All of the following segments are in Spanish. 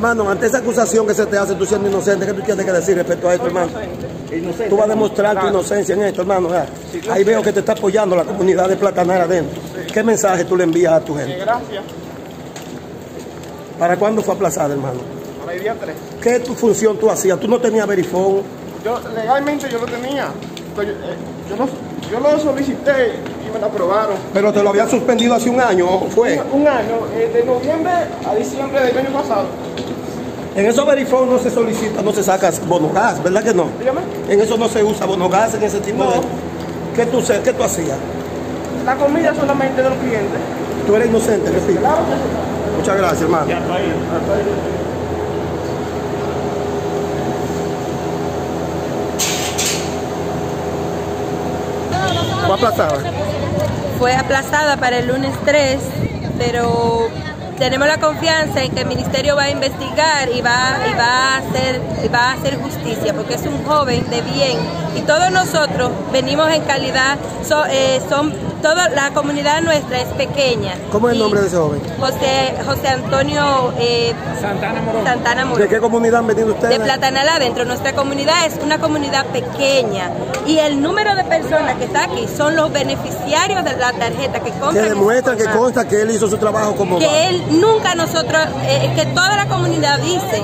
Hermano, ante esa acusación que se te hace, tú siendo inocente, ¿qué tú tienes que decir respecto a esto, hermano? Tú vas a demostrar tu inocencia en esto, hermano. Ahí veo que te está apoyando la comunidad de Platanera adentro. ¿Qué mensaje tú le envías a tu gente? Gracias. ¿Para cuándo fue aplazada, hermano? Para el día 3. ¿Qué tu función tú hacías? ¿Tú no tenías verifón? Yo, legalmente yo lo tenía. Pero, eh, yo, lo, yo lo solicité me lo aprobaron. Pero te lo habían suspendido hace un año, ¿o ¿fue? Un año, eh, de noviembre a diciembre del año pasado. En esos verifón no se solicita, no se saca bono gas, ¿verdad que no? Dígame. En eso no se usa bono gas, en ese tipo No. de... ¿Qué tú, se- ¿Qué tú hacías? La comida solamente de los clientes. Tú eres inocente, repito. Claro que sí. Muchas gracias, hermano. Fue aplazada. Fue aplazada para el lunes 3, pero tenemos la confianza en que el ministerio va a investigar y va, y va, a, hacer, va a hacer justicia, porque es un joven de bien. Y todos nosotros venimos en calidad, so- eh, son, toda la comunidad nuestra es pequeña. ¿Cómo es el nombre de ese joven? José, José Antonio eh, Santana Morón. ¿De qué comunidad han venido ustedes? De Platanal adentro, nuestra comunidad es una comunidad pequeña y el número de personas que está aquí son los beneficiarios de la tarjeta que Que compran. demuestra que esa consta que él hizo su trabajo como va. que él nunca nosotros, eh, que toda la comunidad dice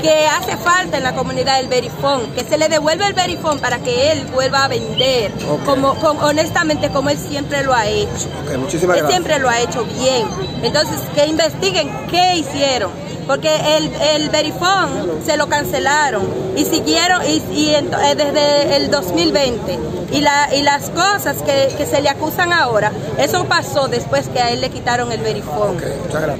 que hace falta en la comunidad el verifón, que se le devuelve el verifón para que él vuelva a vender, Ok. como, con- honestamente como él siempre lo ha hecho. Ok, muchísimas Él gracias. siempre lo ha hecho bien. Entonces, que investiguen qué hicieron. Porque el, el verifón se lo cancelaron y siguieron y, y eh, desde el 2020. Y, la, y las cosas que, que se le acusan ahora, eso pasó después que a él le quitaron el verifón. Muchas gracias.